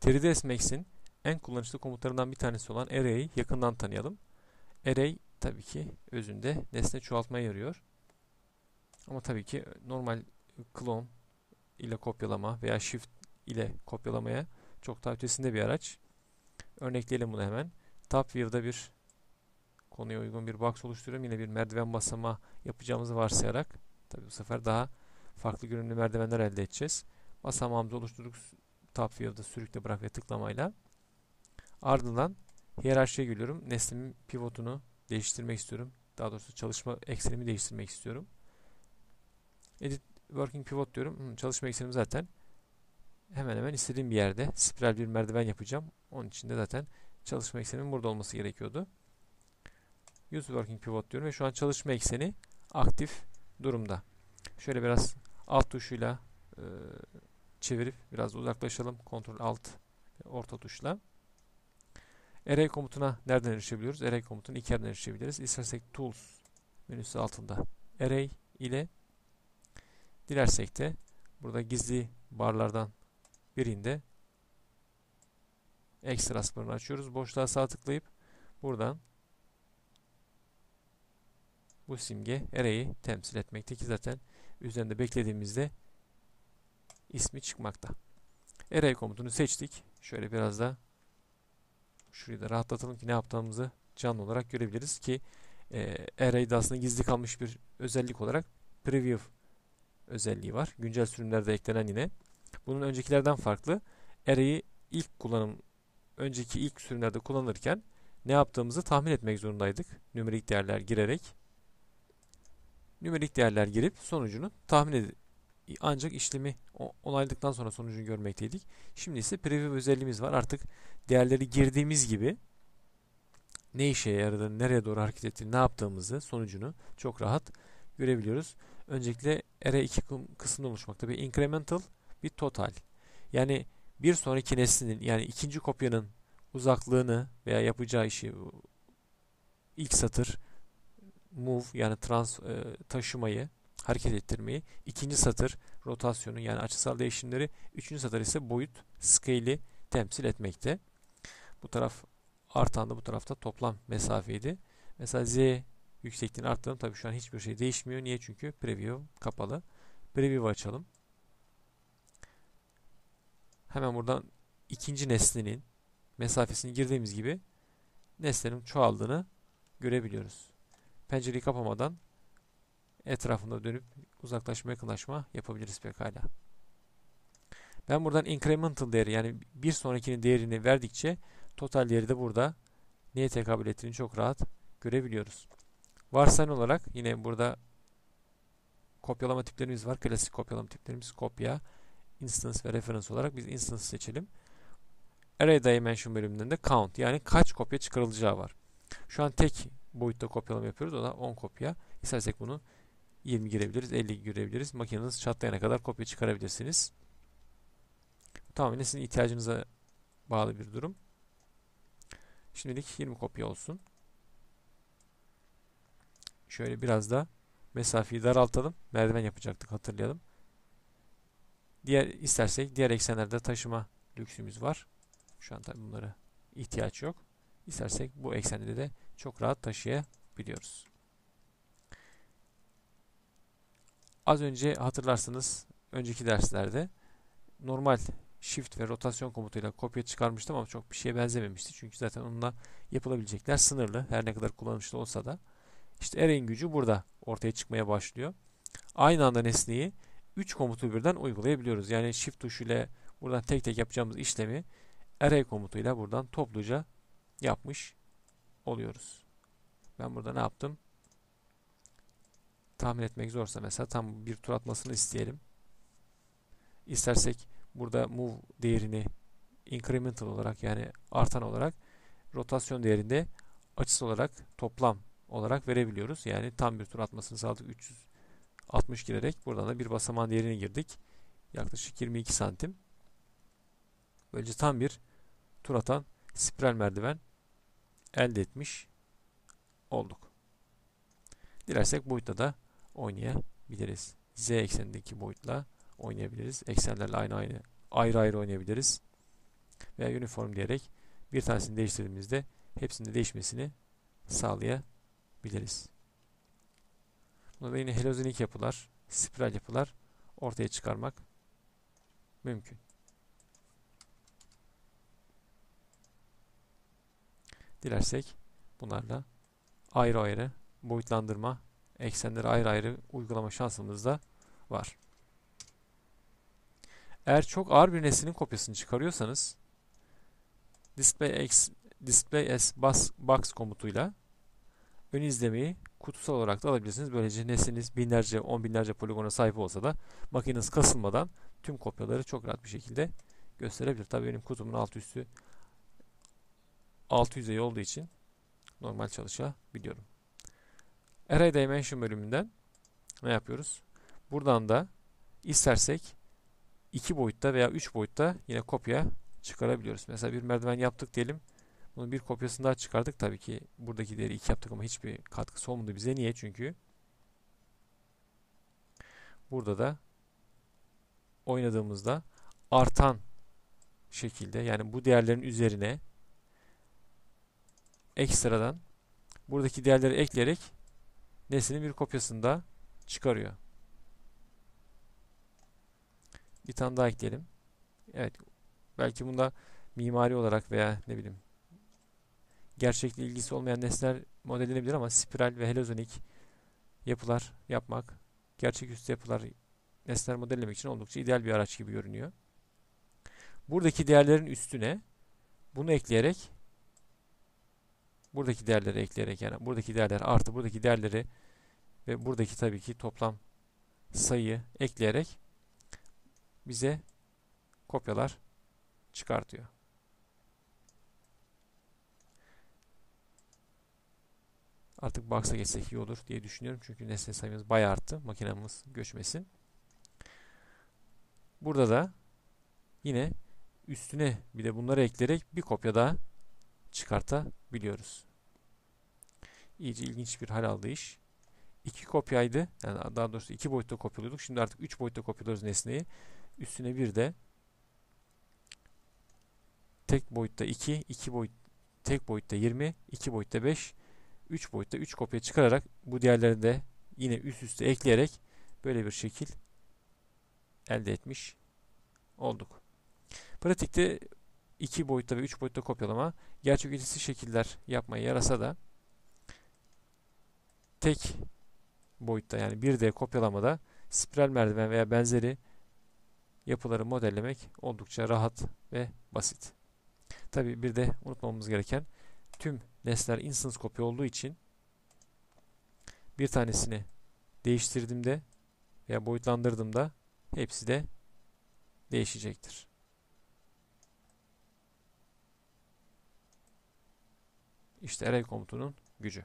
3ds Max'in en kullanışlı komutlarından bir tanesi olan array'i yakından tanıyalım. Array tabii ki özünde nesne çoğaltmaya yarıyor. Ama tabii ki normal clone ile kopyalama veya shift ile kopyalamaya çok daha ötesinde bir araç. Örnekleyelim bunu hemen. Top view'da bir konuya uygun bir box oluşturuyorum. Yine bir merdiven basamağı yapacağımızı varsayarak tabii bu sefer daha farklı görünümlü merdivenler elde edeceğiz. Basamağımızı oluşturduk. Top view'da sürükle bırak ve tıklamayla. Ardından hiyerarşiye geliyorum. Nesnemin pivotunu değiştirmek istiyorum. Daha doğrusu çalışma eksenimi değiştirmek istiyorum. Edit Working Pivot diyorum. Hmm, çalışma eksenim zaten hemen hemen istediğim bir yerde spiral bir merdiven yapacağım. Onun için de zaten çalışma eksenimin burada olması gerekiyordu. Use Working Pivot diyorum ve şu an çalışma ekseni aktif durumda. Şöyle biraz alt tuşuyla e, çevirip biraz uzaklaşalım. Ctrl Alt orta tuşla. Array komutuna nereden erişebiliyoruz? Array komutunu iki yerden erişebiliriz. İstersek Tools menüsü altında Array ile dilersek de burada gizli barlardan birinde Extras barını açıyoruz. Boşluğa sağ tıklayıp buradan bu simge array'i temsil etmekte zaten üzerinde beklediğimizde ismi çıkmakta. Array komutunu seçtik. Şöyle biraz da şurayı da rahatlatalım ki ne yaptığımızı canlı olarak görebiliriz ki e, array'de aslında gizli kalmış bir özellik olarak preview özelliği var. Güncel sürümlerde eklenen yine. Bunun öncekilerden farklı. Array'i ilk kullanım önceki ilk sürümlerde kullanırken ne yaptığımızı tahmin etmek zorundaydık. Nümerik değerler girerek. Nümerik değerler girip sonucunu tahmin ancak işlemi onayladıktan sonra sonucunu görmekteydik. Şimdi ise preview özelliğimiz var. Artık değerleri girdiğimiz gibi ne işe yaradığını, nereye doğru hareket ettiğini, ne yaptığımızı, sonucunu çok rahat görebiliyoruz. Öncelikle array iki kısımda oluşmakta. Bir incremental, bir total. Yani bir sonraki neslinin yani ikinci kopyanın uzaklığını veya yapacağı işi ilk satır move yani trans e, taşımayı hareket ettirmeyi ikinci satır rotasyonu yani açısal değişimleri üçüncü satır ise boyut scale'i temsil etmekte. Bu taraf artan da bu tarafta toplam mesafeydi. Mesela z yüksekliğini arttırdım. Tabii şu an hiçbir şey değişmiyor. Niye? Çünkü preview kapalı. Preview açalım. Hemen buradan ikinci nesnenin mesafesini girdiğimiz gibi nesnenin çoğaldığını görebiliyoruz. Pencereyi kapamadan etrafında dönüp uzaklaşma yakınlaşma yapabiliriz pekala. Ben buradan incremental değeri yani bir sonrakinin değerini verdikçe total değeri de burada neye tekabül ettiğini çok rahat görebiliyoruz. Varsayın olarak yine burada kopyalama tiplerimiz var. Klasik kopyalama tiplerimiz kopya, instance ve reference olarak biz instance seçelim. Array dimension bölümünde de count yani kaç kopya çıkarılacağı var. Şu an tek boyutta kopyalama yapıyoruz. O da 10 kopya. İstersek bunu 20 girebiliriz, 50 girebiliriz. Makineniz çatlayana kadar kopya çıkarabilirsiniz. Tamamen sizin ihtiyacınıza bağlı bir durum. Şimdilik 20 kopya olsun. Şöyle biraz da mesafeyi daraltalım. Merdiven yapacaktık hatırlayalım. Diğer istersek diğer eksenlerde taşıma lüksümüz var. Şu an tabii bunlara ihtiyaç yok. İstersek bu eksende de çok rahat taşıyabiliyoruz. Az önce hatırlarsınız önceki derslerde normal shift ve rotasyon komutuyla kopya çıkarmıştım ama çok bir şeye benzememişti. Çünkü zaten onunla yapılabilecekler sınırlı. Her ne kadar kullanışlı olsa da. İşte array'in gücü burada ortaya çıkmaya başlıyor. Aynı anda nesneyi 3 komutu birden uygulayabiliyoruz. Yani shift tuşuyla buradan tek tek yapacağımız işlemi array komutuyla buradan topluca yapmış oluyoruz. Ben burada ne yaptım? Tahmin etmek zorsa mesela tam bir tur atmasını isteyelim. İstersek burada move değerini incremental olarak yani artan olarak rotasyon değerinde açısı olarak toplam olarak verebiliyoruz. Yani tam bir tur atmasını sağladık 360 girerek buradan da bir basaman değerini girdik. Yaklaşık 22 santim. Böylece tam bir tur atan spiral merdiven elde etmiş olduk. Dilersek boyutta da oynayabiliriz. Z eksenindeki boyutla oynayabiliriz. Eksenlerle aynı aynı ayrı ayrı oynayabiliriz. veya uniform diyerek bir tanesini değiştirdiğimizde hepsinde değişmesini sağlayabiliriz. Da yine helozonik yapılar, spiral yapılar ortaya çıkarmak mümkün. Dilersek bunlarla ayrı ayrı boyutlandırma, eksenleri ayrı ayrı uygulama şansımız da var. Eğer çok ağır bir nesnenin kopyasını çıkarıyorsanız display, X, display as box, box komutuyla ön izlemeyi kutusal olarak da alabilirsiniz. Böylece nesneniz binlerce, on binlerce poligona sahip olsa da makineniz kasılmadan tüm kopyaları çok rahat bir şekilde gösterebilir. Tabii benim kutumun alt üstü alt yüzey olduğu için normal çalışabiliyorum. Array Dimension bölümünden ne yapıyoruz? Buradan da istersek 2 boyutta veya 3 boyutta yine kopya çıkarabiliyoruz. Mesela bir merdiven yaptık diyelim. Bunun bir kopyasını daha çıkardık. Tabii ki buradaki değeri 2 yaptık ama hiçbir katkısı olmadı bize. Niye? Çünkü burada da oynadığımızda artan şekilde yani bu değerlerin üzerine ekstradan buradaki değerleri ekleyerek nesnenin bir kopyasını da çıkarıyor. Bir tane daha ekleyelim. Evet. Belki bunda mimari olarak veya ne bileyim gerçekle ilgisi olmayan nesneler modellenebilir ama spiral ve helozonik yapılar yapmak, gerçeküstü yapılar nesneler modellemek için oldukça ideal bir araç gibi görünüyor. Buradaki değerlerin üstüne bunu ekleyerek buradaki değerleri ekleyerek yani buradaki değerler artı buradaki değerleri ve buradaki tabii ki toplam sayıyı ekleyerek bize kopyalar çıkartıyor. Artık box'a geçsek iyi olur diye düşünüyorum. Çünkü nesne sayımız bayağı arttı. Makinamız göçmesin. Burada da yine üstüne bir de bunları ekleyerek bir kopya daha çıkartabiliyoruz. İyice ilginç bir hal aldı iş. İki kopyaydı. Yani daha doğrusu iki boyutta kopyalıyorduk. Şimdi artık üç boyutta kopyalıyoruz nesneyi. Üstüne bir de tek boyutta 2, 2 boyut tek boyutta 20, 2 boyutta 5, 3 boyutta 3 kopya çıkararak bu değerleri de yine üst üste ekleyerek böyle bir şekil elde etmiş olduk. Pratikte 2 boyutta ve 3 boyutta kopyalama gerçek ötesi şekiller yapmaya yarasa da tek boyutta yani 1D kopyalamada spiral merdiven veya benzeri yapıları modellemek oldukça rahat ve basit. Tabi bir de unutmamamız gereken tüm nesneler instance kopya olduğu için bir tanesini değiştirdiğimde veya boyutlandırdığımda hepsi de değişecektir. İşte array komutunun gücü.